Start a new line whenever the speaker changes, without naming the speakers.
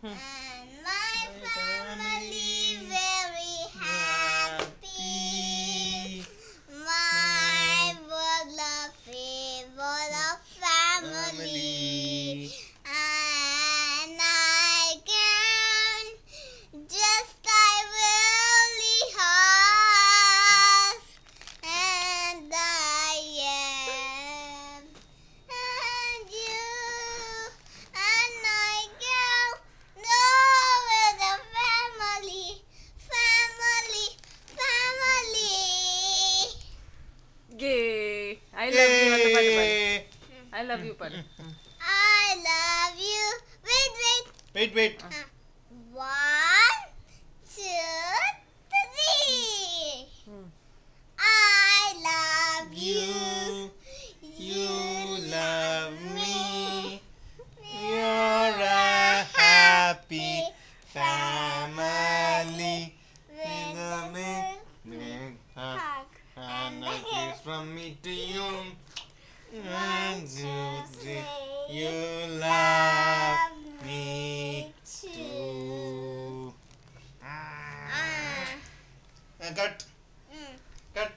Hmm.
I love you on the bari bari. I love you, Pari. I love you. Wait, wait.
Wait, wait. Uh. want me to you. One, two, three. You love me too.
Ah.
Uh, cut. Mm. Cut.